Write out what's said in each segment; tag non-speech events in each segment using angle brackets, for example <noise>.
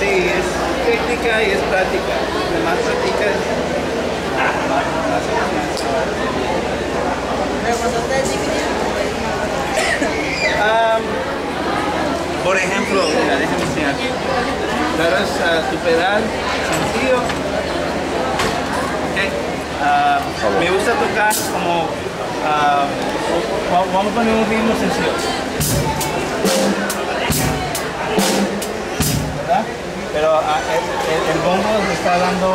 Sí, es técnica y es práctica. Lo más práctica es... Ah, Pero cuando por ejemplo, mira, déjame enseñar. Agarras ah, tu pedal sencillo. Ok. Ah, me gusta tocar como. ah, va- vamos a poner un ritmo sencillo. Pero ah, el, el- bombo le está dando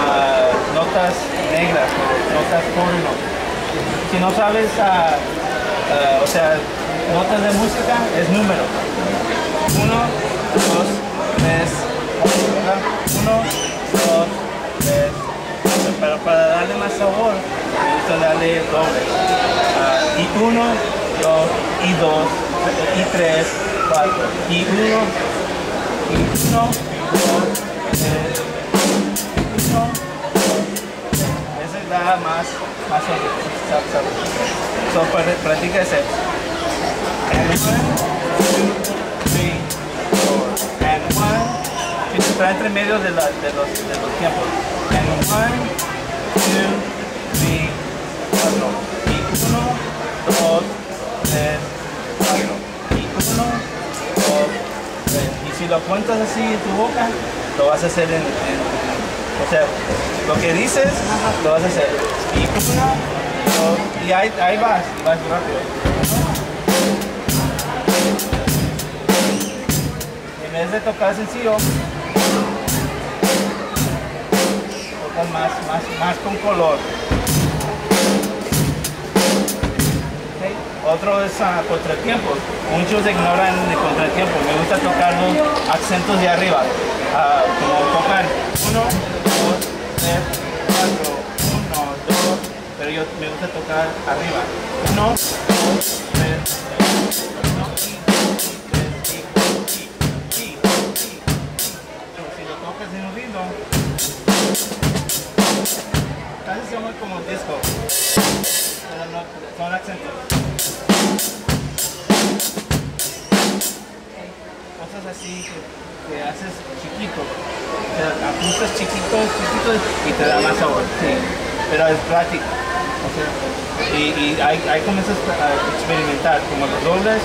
ah, notas negras notas porno. Si no sabes, ah, o sea, notas de música es número. Uno, dos, tres. Uno, dos, tres. Pero para darle más sabor, gusta darle doble. Ah, y uno, dos, y dos, y tres, cuatro. Y uno, y uno, dos, tres, uno, dos, ese da más, más. So, pra- practica ese. And one, two, three, four. And one, que está entre medio de, la, de, los, de los tiempos. And one, two, three, cuatro. Y uno, dos, tres, si lo cuentas así en tu boca, lo vas a hacer en, o sea, lo que dices, lo vas a hacer. Y ahí, ahí vas, vas rápido. En vez de tocar sencillo, tocas más, más, más con color. Otro es ah, contratiempos. Muchos ignoran el contratiempo. Me gusta tocar los acentos de arriba. Ah, como tocar uno, dos, tres, cuatro, uno, dos. Pero yo me gusta tocar arriba. Uno, dos, tres, uno, ajustas chiquitos, y te da más sabor, sí, pero es práctica. o sea, y, y ahí, ahí comienzas a experimentar, como los dobles.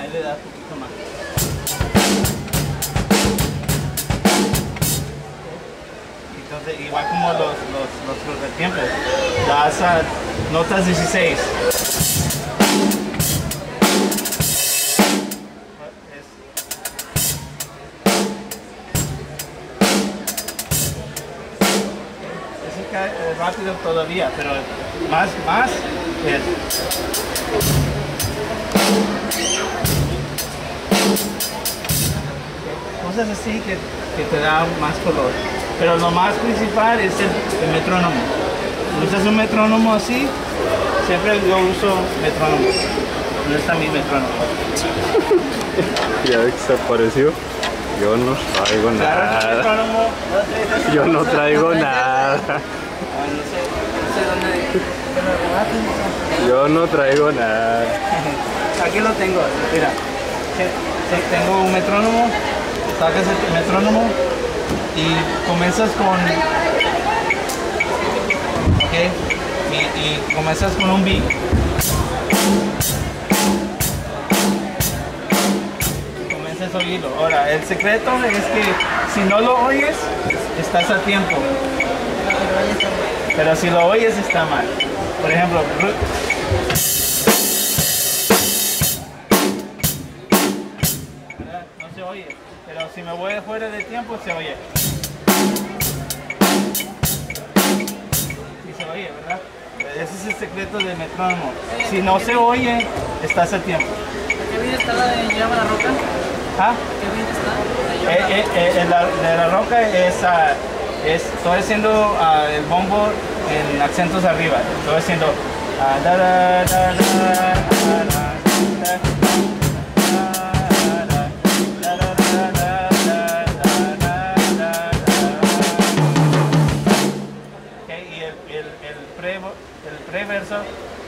Ahí le das un poquito más. Entonces, igual como los, los, los contratiempos, das a notas 16. Rápido todavía, pero más, más. Cosas así que, que te dan más color. Pero lo más principal es el, el metrónomo. Usas un metrónomo así, siempre yo uso metrónomo. ¿Dónde está mi metrónomo? <laughs> Ya desapareció. Yo no traigo nada. Yo no traigo nada. Yo no traigo nada. Aquí lo tengo, mira. Te- te- Tengo un metrónomo, sacas el metrónomo y comienzas con. Ok, y, y comienzas con un beat. A oírlo. Ahora, el secreto es que si no lo oyes, estás a tiempo. Pero si lo oyes, está mal. Por ejemplo. No se oye. Pero si me voy fuera de tiempo, se oye. Sí se oye, ¿verdad? Ese es el secreto del metrónomo. Si no se oye, estás a tiempo. ¿Qué vida está la de Llama la Roca? ¿Ah? ¿Qué vida está? Eh, eh, eh, la, de la roca es, ah, es estoy haciendo ah, el bombo en acentos arriba. Estoy haciendo ah, da, da, da,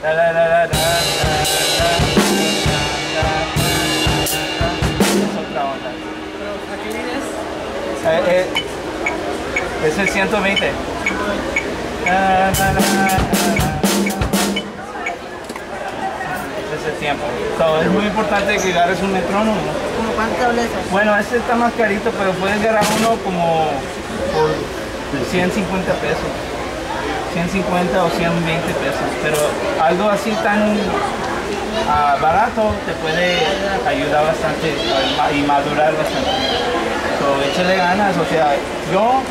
da, da, da, eh, es el 120. Da, da, da, da, da. Ese es el tiempo. So, es muy importante que agarres un metrónomo. ¿Cómo cuánto vale eso? Bueno, este está más carito, pero puedes agarrar uno como por 150 pesos. 150 o 120 pesos. Pero algo así tan ah, barato te puede ayudar bastante y madurar bastante. So, échale ganas, o sea, yo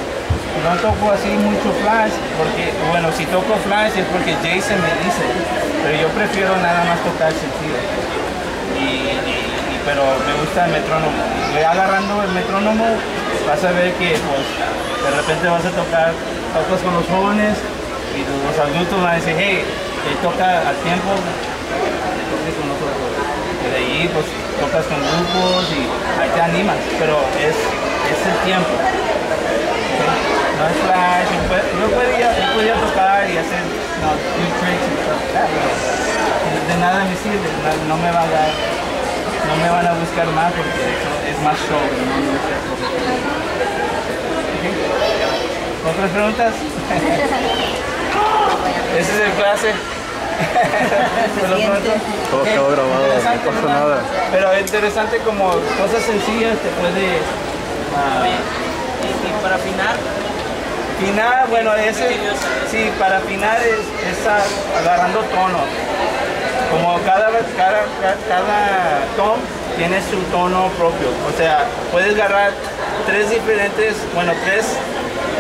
no toco así mucho flash, porque, bueno, si toco flash es porque Jason me dice, pero yo prefiero nada más tocar sentido y, pero me gusta el metrónomo. Voy agarrando el metrónomo, vas a ver que pues de repente vas a tocar, tocas con los jóvenes y los adultos van a decir, hey, él toca al tiempo, toque con nosotros. Y de ahí pues tocas con grupos y ahí te animas, pero es, es el tiempo. No es flash, yo podía, yo podía tocar y hacer no, do tricks y stuff like that, pero de nada me sirve, no, no me va a dar, no me van a buscar más porque eso es más show, no me gusta eso. Ok. ¿Otras preguntas? <laughs> Ese es el clase. <laughs> Todo quedó grabado, no pasa nada. Pero es interesante como cosas sencillas te puede ah, Y, y para afinar, Afinar, bueno, ese, sí, para afinar es, es agarrando tonos. Como cada, cada, cada tom tiene su tono propio. O sea, puedes agarrar tres diferentes, bueno, tres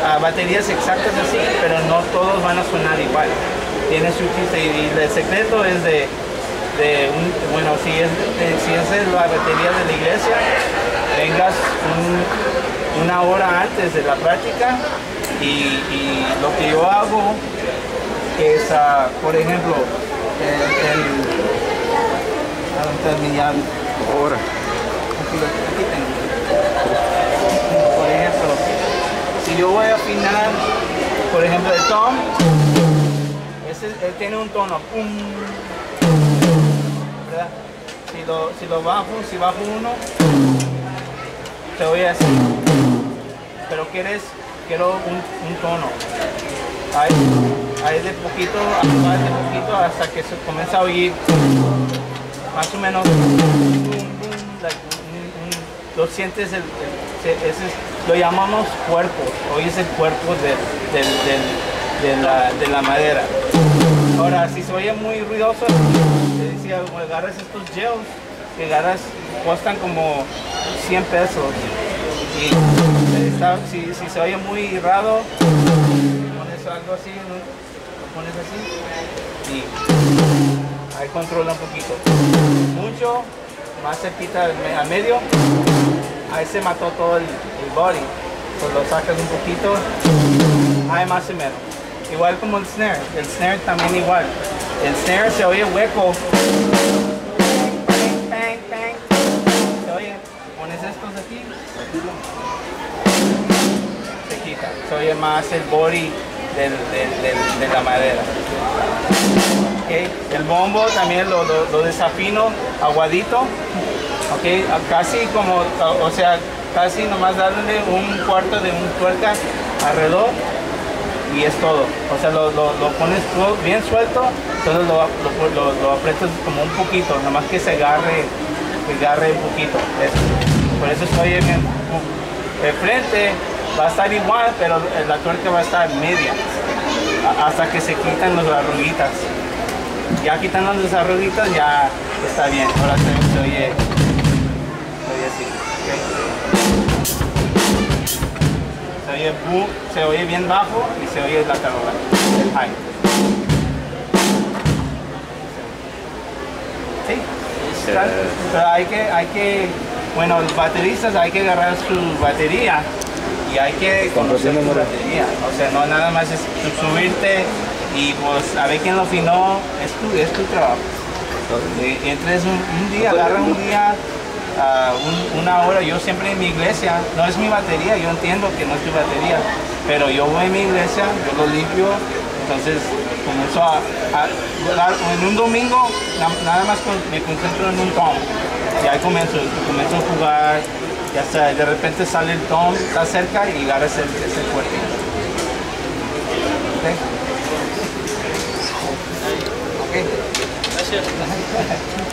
ah, baterías exactas así, pero no todos van a sonar igual. Tiene su chiste y, el secreto es de, bueno, si es, si es la batería de la iglesia, vengas un- una hora antes de la práctica y, y lo que yo hago es, ah, por ejemplo, el, el. Ahora. Aquí, tengo. Por ejemplo, si yo voy a afinar, por ejemplo, el tom, ese, él tiene un tono, pum, ¿verdad? Si lo, si lo bajo, si bajo uno, te voy a decir, pero quieres, quiero un, tono. Ahí, de poquito, hasta que se comienza a oír. Más o menos lo sientes el, lo llamamos cuerpo hoy es el cuerpo de, la, de la madera. Ahora si se oye muy ruidoso te decía agarras estos gels que agarras costan como 100 pesos si, se oye muy raro pones algo así ¿no? lo pones así y Ahí controla un poquito. Mucho, más cerquita al me- al medio. Ahí se mató todo el, body. Pues lo sacas un poquito. Ahí más o menos. Igual como el snare. El snare también igual. El snare se oye hueco. Se quita. Se más el body del- de la madera. Ok, El bombo también lo, lo, desafino aguadito. Ok, a- casi como, o sea, casi nomás darle un cuarto de un tuerca alrededor y es todo. O sea, lo, lo, pones bien suelto, entonces lo, lo, aprietas como un poquito, nomás que se agarre, que agarre un poquito. Por eso estoy bien. El frente va a estar igual, pero la tuerca va a estar media hasta que se quitan las arruguitas. Ya quitando las arruguitas ya está bien. Ahora se, se oye, se oye así. Se oye bu- se oye bien bajo y se oye la el high. Sí. Sí. Pero hay que, hay que, bueno, los bateristas hay que agarrar su batería y hay que conocer su batería. O sea, no nada más es subirte y pues a ver quién lo afinó, es tu, es tu trabajo. Eh, entres un, un día, agarra un día, ah, un- una hora, yo siempre en mi iglesia, no es mi batería, yo entiendo que no es tu batería, pero yo voy a mi iglesia, yo lo limpio, Entonces comienzo a, en un domingo, na- nada más con- me concentro en un tom. Y ahí comienzo, comienzo a jugar, ya está, de repente sale el tom, está cerca y agarras el, ese fuerte. ¿Ok? ¿Ok? Gracias. <laughs>